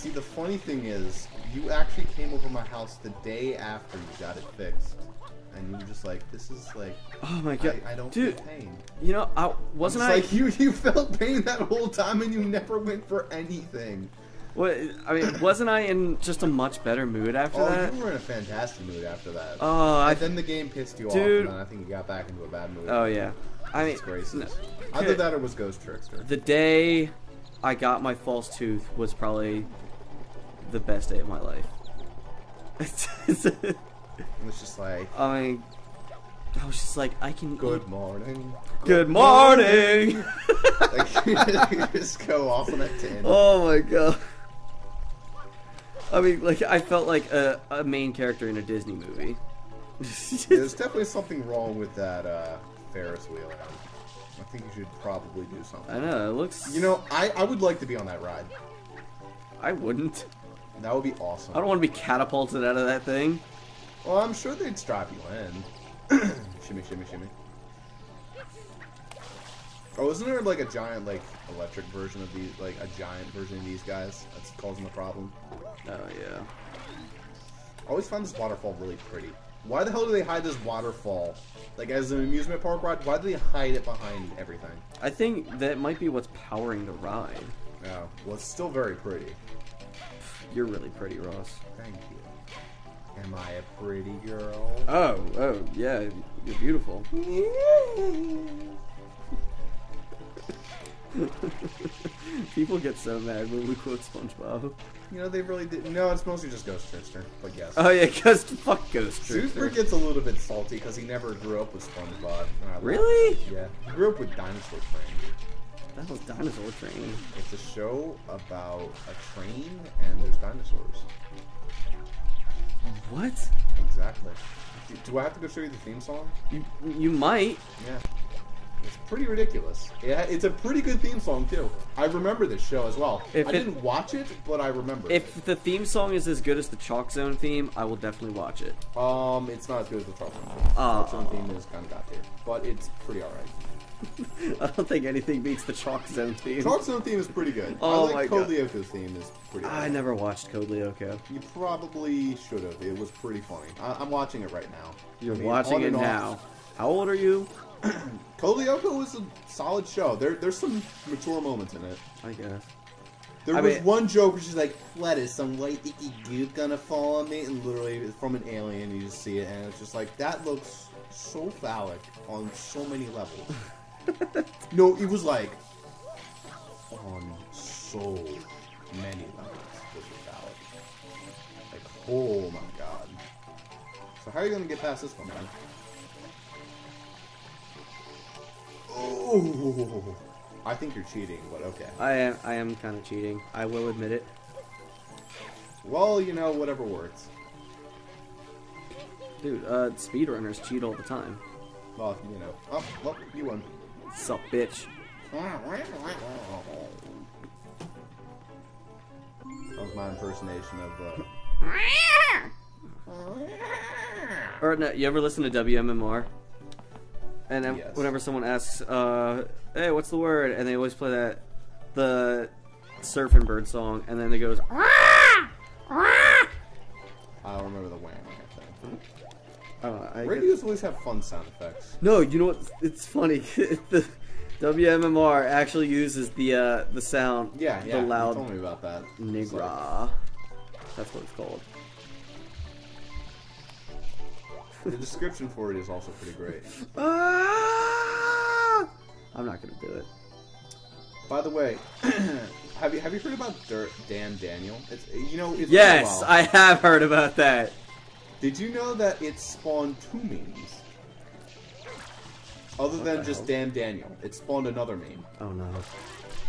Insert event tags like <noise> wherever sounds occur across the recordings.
See, the funny thing is, you actually came over my house the day after you got it fixed, and you were just like, "This is like, Oh my god, I, I don't dude. feel pain." You know, I wasn't I? like you <laughs> you felt pain that whole time, and you never went for anything. What? I mean, wasn't I in just a much better mood after Oh, that? you were in a fantastic mood after that. Oh, I. then the game pissed you Dude. off, and I think you got back into a bad mood. Oh yeah. I mean, It's gracious. no. Either that or was Ghost Trickster. the day I got my false tooth was probably the best day of my life. It was just like, <laughs> I mean, I was just like, I can. "Good morning." Good morning. like, <laughs> you just go off on that tangent. oh my god. I mean, like I felt like a, a main character in a Disney movie. There's <laughs> definitely something wrong with that uh, Ferris wheel. I think you should probably do something. I know it looks. You know, I, I would like to be on that ride. I wouldn't. That would be awesome. I don't want to be catapulted out of that thing. Well, I'm sure they'd strap you in. <clears throat> shimmy, shimmy, shimmy. Oh, isn't there like a giant, like, electric version of these, like, a giant version of these guys that's causing the problem? Oh yeah. I always find this waterfall really pretty. Why the hell do they hide this waterfall? Like, as an amusement park ride, why do they hide it behind everything? I think that might be what's powering the ride. Yeah, well, it's still very pretty. You're really pretty, Ross. Thank you. Am I a pretty girl? Oh, oh, yeah, you're beautiful. <laughs> People get so mad when we quote SpongeBob. You know, they really did. No, it's mostly just Ghost Trickster, but yes. Oh yeah, cause fuck Ghost Super gets a little bit salty because he never grew up with SpongeBob. and I love Really? it. Yeah. He grew up with Dinosaur Train. That was Dinosaur Train. It's a show about a train and there's dinosaurs. What? Exactly. Do, do I have to go show you the theme song? You you might. Yeah. It's pretty ridiculous. Yeah, it's a pretty good theme song too. I remember this show as well. If I it- didn't watch it, but I remember. If the theme song is as good as the Chalk Zone theme, I will definitely watch it. it. Um, it's not as good as the Truck Zone theme. Aw. Truck Zone theme is kind of got there, but it's pretty alright. <laughs> I don't think anything beats the Chalk Zone theme. Chalk Zone theme is pretty good. Oh I my like God. Code Lyoko's theme is pretty. I never watched Code Lyoko. You probably should have. It was pretty funny. I- I'm watching it right now. You're I mean, watching it off. now. How old are you? <clears throat> Code Lyoko was a solid show. There, there's some mature moments in it. I guess. There I was mean- one joke where she's like, "What is some white icky goop gonna fall on me?" And literally, it's from an alien. You just see it, and it's just like that looks so phallic on so many levels. <laughs> <laughs> no, it was like on so many levels. This was phallic. Like, oh my god. So how are you gonna get past this one, man? Oh, I think you're cheating, but okay. I am. I am kind of cheating. I will admit it. Well, you know, whatever works. Dude, uh, speedrunners cheat all the time. Well, you know. Oh, well, you won. Sup, bitch. That was my impersonation of. Uh... <laughs> Or no, you ever listen to WMMR? And then Yes. whenever someone asks, uh, "Hey, what's the word?" and they always play that the surfing bird song, and then it goes. I don't remember the wham thing. I don't know, I Radios always have fun sound effects. No, you know what? It's funny. <laughs> the WMMR actually uses the uh, the sound. Yeah, yeah. The You loud told me about that. Like- nigra. That's what it's called. the description for it is also pretty great. <laughs> Ah! I'm not gonna do it. By the way, <clears throat> have you have you heard about Dirt Damn Daniel? It's you know. It's Yes. I have heard about that. Did you know that it spawned two memes? Other than just hell? Damn Daniel, it spawned another meme. Oh no.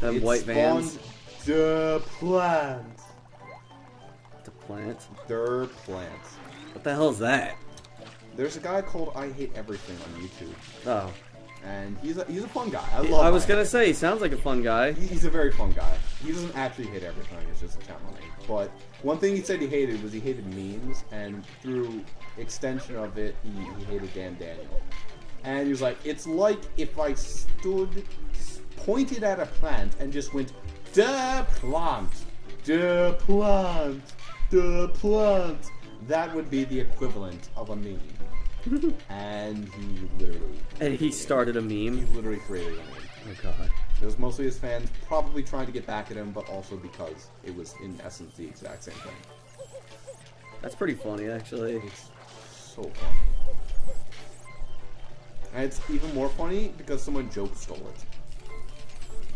Them It white vans. spawned The plant. The plant. Der plant. What the hell is that? There's a guy called I Hate Everything on YouTube, Oh. And he's a, he's a fun guy. I love. I was gonna say, he sounds like a fun guy. He- He's a very fun guy. He doesn't actually hate everything. It's just a channel name. But one thing he said he hated was he hated memes, and through extension of it, he, he hated Damn Daniel. And he was like, "It's like if I stood, pointed at a plant, and just went, da plant, the plant, the plant. That would be the equivalent of a meme. <laughs> and he literally, And he started a meme. he literally created a meme. Oh god. It was mostly his fans probably trying to get back at him, but also because it was in essence the exact same thing. That's pretty funny, actually. It's so funny. And it's even more funny because someone joke stole it.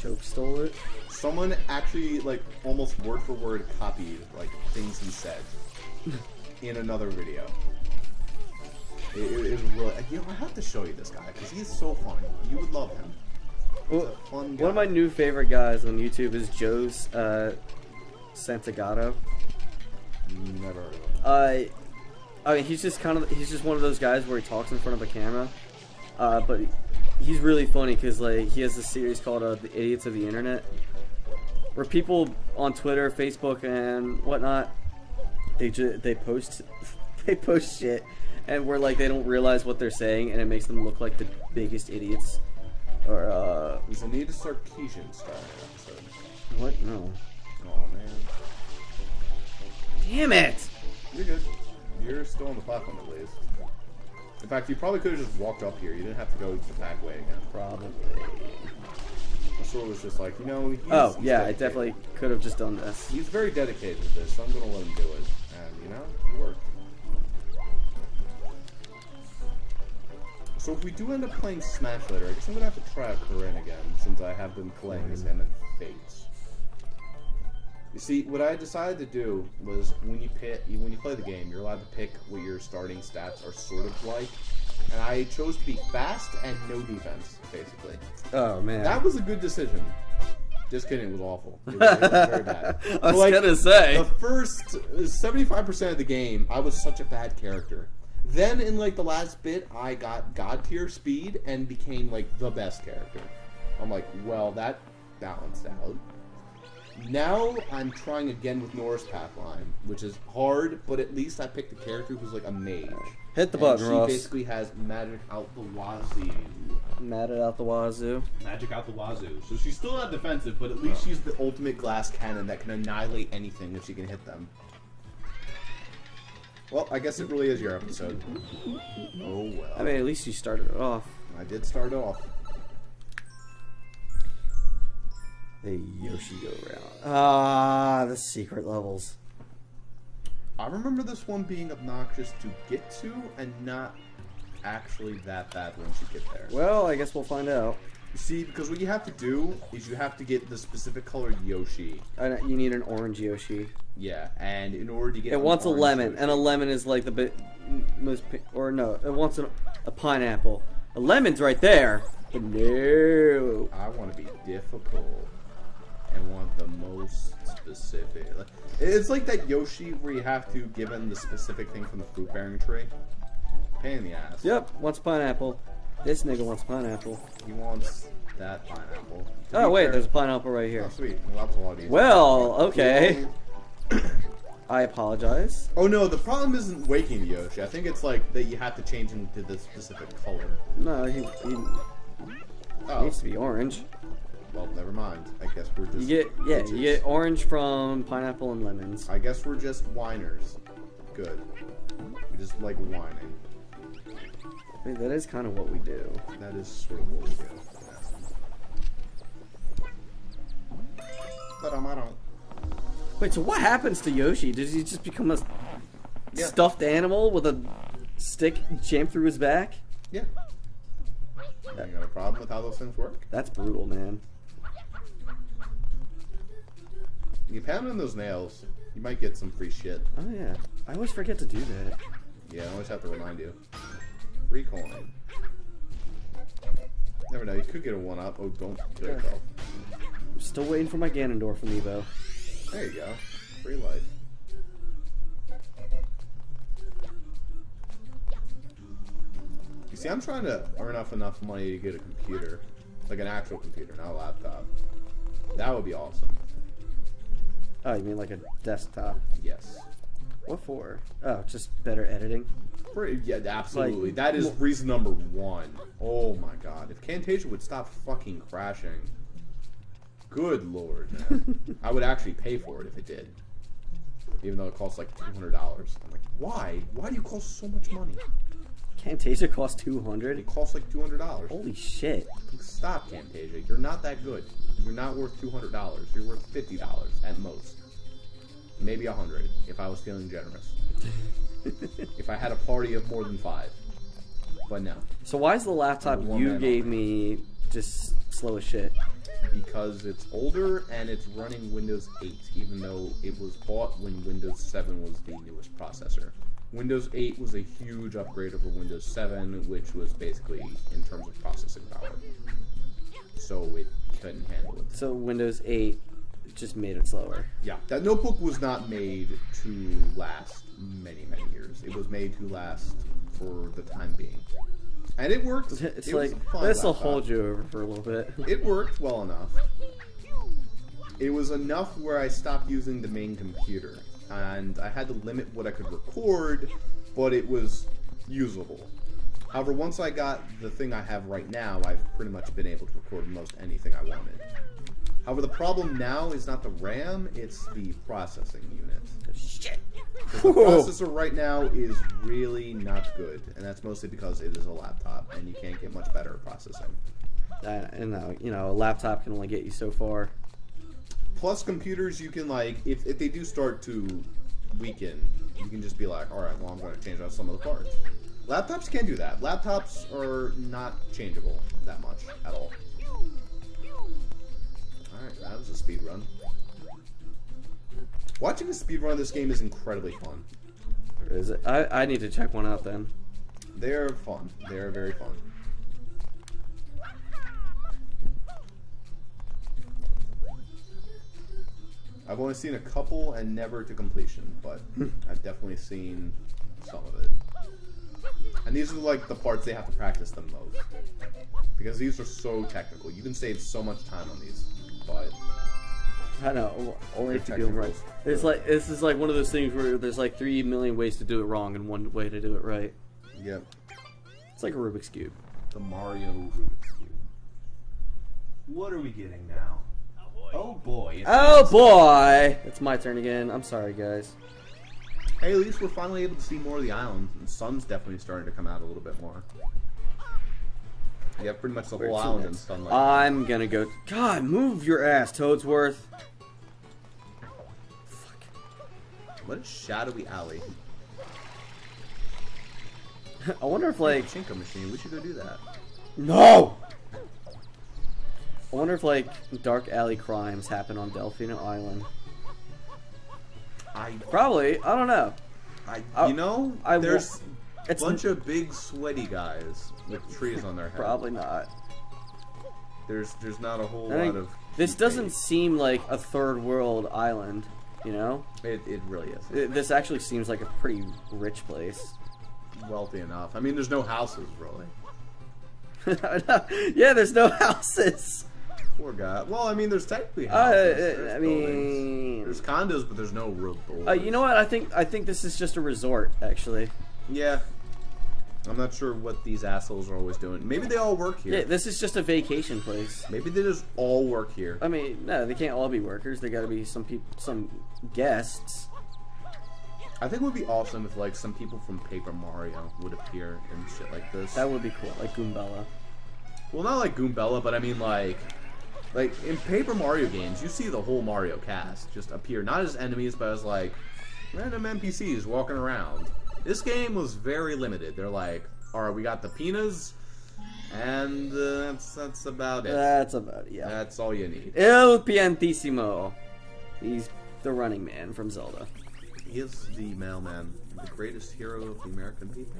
Joke stole it. Someone actually, like, almost word for word copied, like, things he said <laughs> in another video. It, it, it really, you know, I have to show you this guy because he's so funny. You would love him. Well, a fun guy. One of my new favorite guys on YouTube is Joe's uh, Santagato. Never him. Uh, I mean, he's just kind of he's just one of those guys where he talks in front of a camera. Uh, but he's really funny because like he has a series called uh, "The Idiots of the Internet," where people on Twitter, Facebook, and whatnot they ju- they post they post shit, and where like they don't realize what they're saying, and it makes them look like the biggest idiots. Or uh, Anita Sarkeesian episode. what? No. Oh man. Damn it! You're good. You're still on the platform at least. In fact, you probably could have just walked up here. You didn't have to go the back way again. Probably. The sword was just like, you know, he's, Oh yeah, I definitely could have just done this. He's very dedicated to this, so I'm gonna let him do it. And you know, it worked. So if we do end up playing Smash later, I guess I'm gonna have to try out Corrin again, since I have been playing as him in Fates. You see, what I decided to do was when you pick, when you play the game, you're allowed to pick what your starting stats are sort of like, and I chose to be fast and no defense, basically. Oh man. That was a good decision. Just kidding, it was awful. It was, it was very bad. <laughs> I was Like, gonna say. The first 75% of the game, I was such a bad character. Then in like the last bit, I got god tier speed and became like the best character. I'm like, well, that balanced out. Now I'm trying again with Norris Pathline, which is hard, but at least I picked a character who's like a mage. Hit the And button, she Ross. basically has magic out the wazoo. Mad it out the wazoo. Magic out the wazoo. So she's still not defensive, but at least she's She's the ultimate glass cannon that can annihilate anything if she can hit them. Well, I guess it really is your episode. Oh well. I mean, at least you started it off. I did start it off. The Yoshi go round. Ah, the secret levels. I remember this one being obnoxious to get to and not actually that bad once you get there. Well, I guess we'll find out. See, because what you have to do is you have to get the specific color Yoshi. You need an orange Yoshi. Yeah, and in order to get It wants a lemon, Yoshi- and a lemon is like the bit most, or no, it wants an, a pineapple. A lemon's right there, but no. I want to be difficult and want the most specific. Like, It's like that Yoshi where you have to give him the specific thing from the fruit bearing tree. Pain in the ass. Yep, wants pineapple. This nigga wants pineapple. He wants that pineapple. To Oh wait, fair- there's a pineapple right here. Oh, sweet. Well, that was a lot easier. Well, okay. <coughs> I apologize. Oh no, the problem isn't waking Yoshi. I think it's like that you have to change him to the specific color. No, he, he Oh, needs to be orange. well, never mind. I guess we're just. You get yeah, you get orange from pineapple and lemons. I guess we're just whiners. Good. We just like whining. I mean, that is kind of what we do. That is sort of what we do. But um, I don't. Wait, so what happens to Yoshi? Does he just become a Yeah. stuffed animal with a stick jammed through his back? Yeah. You got a problem with how those things work? That's brutal, man. You pound on those nails, you might get some free shit. Oh yeah, I always forget to do that. Yeah, I always have to remind you. Coin. Never know, you could get a one up. Oh, don't kill yourself. I'm still waiting for my Ganondorf amiibo. There you go. Free life. You see, I'm trying to earn up enough money to get a computer. Like an actual computer, not a laptop. That would be awesome. Oh, you mean like a desktop? Yes. What for? Oh, just better editing. Yeah, absolutely. Like, that is mo- reason number one. Oh my god. If Camtasia would stop fucking crashing. Good lord. <laughs> I would actually pay for it if it did. Even though it costs like two hundred dollars. I'm like, why? Why do you cost so much money? Camtasia costs 200. It costs like two hundred dollars. Holy shit. Stop, Camtasia. You're not that good. You're not worth two hundred dollars. You're worth fifty dollars at most. Maybe a hundred if I was feeling generous. <laughs> if I had a party of more than five. But no, So why is the laptop you gave me just slow as shit? because it's older and it's running Windows 8, even though it was bought when Windows 7 was the newest processor. Windows 8 was a huge upgrade over Windows 7, which was basically in terms of processing power. So it couldn't handle it. So Windows 8 just made it slower. Yeah, that notebook was not made to last many, many years. It was made to last for the time being. And it worked. It's It like this will hold you over for a little bit. It <laughs> worked well enough. It was enough where I stopped using the main computer, and I had to limit what I could record, but it was usable. However, once I got the thing I have right now, I've pretty much been able to record most anything I wanted. However, the problem now is not the RAM, it's the processing unit. Shit. 'Cause The processor right now is really not good, and that's mostly because it is a laptop, and you can't get much better at processing. I, I know, you know, a laptop can only get you so far. Plus, computers, you can like if, if they do start to weaken, you can just be like, all right, well, I'm going to change out some of the parts. Laptops can do that. Laptops are not changeable that much at all. All right, that was a speed run. Watching a speed run of this game is incredibly fun. Is it? I, I need to check one out then. They're fun. They're very fun. I've only seen a couple and never to completion, but <laughs> I've definitely seen some of it. And these are like the parts they have to practice the most. Because these are so technical. You can save so much time on these. But I know, only if you They're do them right. technicals. It's like this is like one of those things where there's like three million ways to do it wrong and one way to do it right. yep. It's like a Rubik's cube. The Mario Rubik's Cube. What are we getting now? Oh boy. it's Oh boy! It's my turn again. I'm sorry, guys. Hey, at least we're finally able to see more of the island. The sun's definitely starting to come out a little bit more. You have pretty much the whole island in sunlight. I'm gonna go. God, move your ass, Toadsworth. Fuck. a Shadowy Alley? <laughs> I wonder if like Chinko machine. We should go do that. no. I wonder if like dark alley crimes happen on Delfino Island. I, Probably. I don't know. I, I- you know, I there's a bunch of big sweaty guys with trees on their head. probably not. There's, there's not a whole I lot of. this doesn't seem like a third world island. You know, It, it really is. It- this actually seems like a pretty rich place. wealthy enough. I mean, there's no houses really. <laughs> yeah, there's no houses. Poor guy. Well, I mean, there's technically Uh, houses. there's I buildings. mean, there's condos, but there's no real uh, you know what? I think I think this is just a resort, actually. Yeah. I'm not sure what these assholes are always doing. Maybe they all work here. Yeah, this is just a vacation place. Maybe they just all work here. I mean, no, they can't all be workers. They got to be some people, some guests. I think it would be awesome if like some people from Paper Mario would appear and shit like this. That would be cool, like Goombella. well, not like Goombella, but I mean like, like in Paper Mario games, you see the whole Mario cast just appear, not as enemies, but as like random NPCs walking around. This game was very limited. They're like, all right, we got the Pinas, and uh, that's that's about it. That's about it. Yeah. that's all you need. El Piantissimo. He's the running man from Zelda. He is the mailman, the greatest hero of the American people.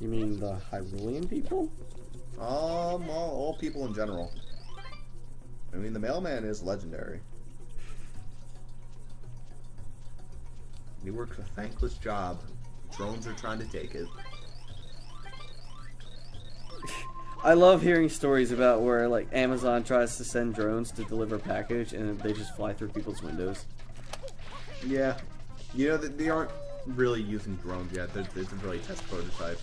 You mean the Hyrulean people? Um, all, all people in general. I mean, the mailman is legendary. He works a thankless job. Drones are trying to take it. I love hearing stories about where like Amazon tries to send drones to deliver a package and they just fly through people's windows. Yeah. You know, they aren't really using drones yet. They're, it's a really test prototype.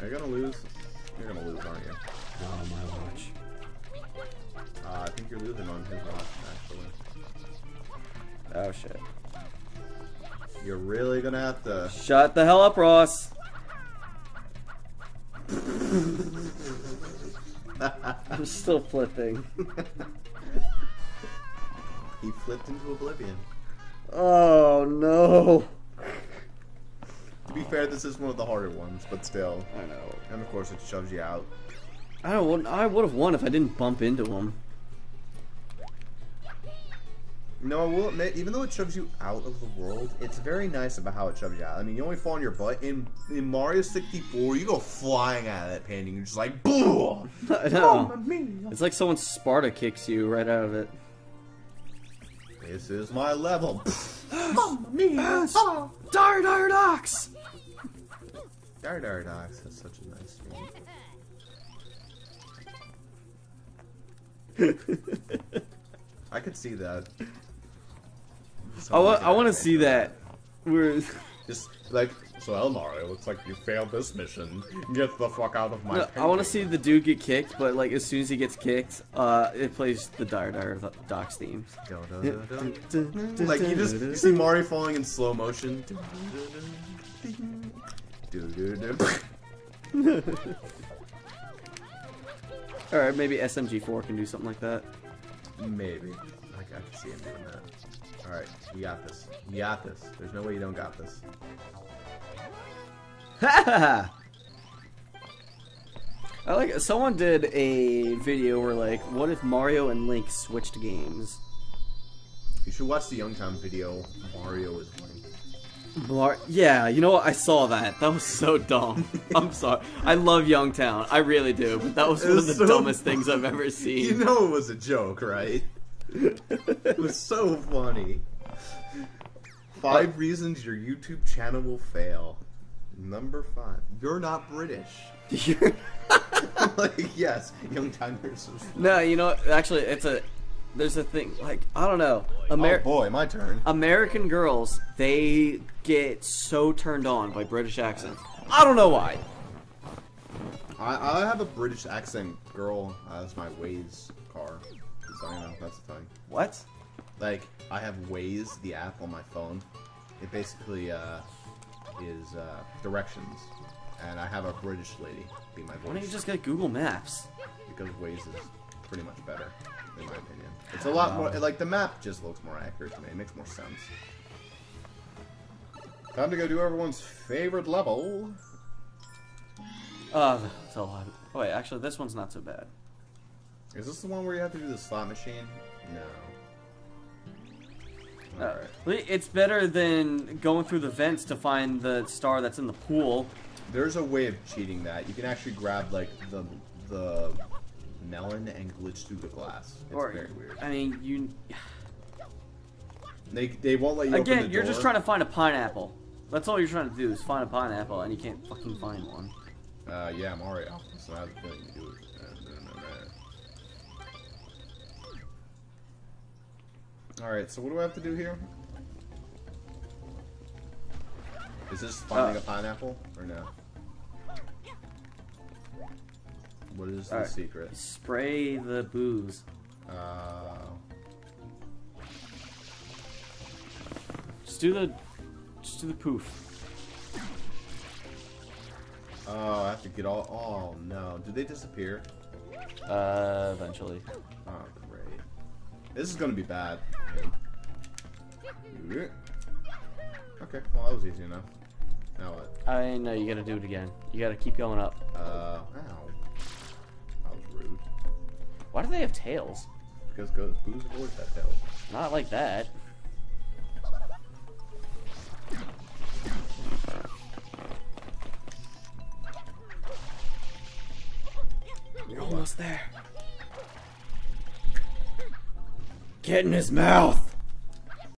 You're gonna lose. You're gonna lose, aren't you? Oh my watch. Uh, I think you're losing on his watch, actually. Oh shit. You're really gonna have to. Shut the hell up, Ross. <laughs> I'm still flipping. <laughs> he flipped into oblivion. Oh no. To be fair, this is one of the harder ones, but still. I know. And of course, it shoves you out. I don't. I would have won if I didn't bump into him. No, I will admit, even though it shoves you out of the world, it's very nice about how it shoves you out. I mean, you only fall on your butt. In in Mario 64, you go flying out of that painting. You're just like, boom! <laughs> I know. It's like someone Sparta kicks you right out of it. This is my level. <gasps> Mamma mia! Dire Dire Docks! Dar Dar Docks, that's such a nice name. <laughs> I could see that. I want. I want to see that. We're. <laughs> Just like, so El Mario, looks like you failed this mission. Get the fuck out of my No, I want to see the dude get kicked, but like as soon as he gets kicked, uh, it plays the Dire Dire Docks themes. Like, you just you see Mario falling in slow motion. <laughs> All right, maybe SMG4 can do something like that. Maybe. Like, I can see him doing that. Alright, you got this. You got this. There's no way you don't got this. Ha! <laughs> I like someone did a video where like, what if Mario and Link switched games? You should watch the Youngtown video. Mario is Link. Mar- yeah, you know what? I saw that. That was so dumb. <laughs> I'm sorry. I love Youngtown. I really do. But that was one of the so dumbest things I've ever seen. You know it was a joke, right? it was so funny. Five reasons your YouTube channel will fail. Number five. You're not British. <laughs> like, yes, Youngtown versus. no, you know, what? actually, it's a. There's a thing like I don't know. Amer- oh boy, my turn. American girls, they get so turned on by British accents. I don't know why. I, I have a British accent girl as my Waze car. So, you know, that's the thing. What? Like, I have Waze, the app on my phone. It basically uh, is uh, directions. And I have a British lady be my voice. Why don't you just get Google Maps? Because Waze is pretty much better, in my opinion. It's a lot more, like, the map just looks more accurate to me. It makes more sense. Time to go do everyone's favorite level. Uh, that's a lot. Oh, wait, actually, this one's not so bad. Is this the one where you have to do the slot machine? No. Uh, It's better than going through the vents to find the star that's in the pool. There's a way of cheating that. You can actually grab like the the melon and glitch through the glass. It's or, very weird. I mean, you. They they won't let you open Again, you're just trying to find a pineapple. That's all you're trying to do is find a pineapple, and you can't fucking find one. Uh, yeah, Mario. So I have a feeling you do it. All right. So what do I have to do here? Is this finding Uh, a pineapple or no? What is the Alright. secret? Spray the Boos. Uh, Just do the. Just do the poof. oh, I have to get all. Oh no! Did they disappear? Uh, eventually. Oh, great. This is gonna be bad. Okay, well, that was easy enough. Now what? I know you gotta do it again. You gotta keep going up. Uh, ow. That was rude. Why do they have tails? Because goes Boos have always had tails. Not like that. You're almost there. Get in his mouth.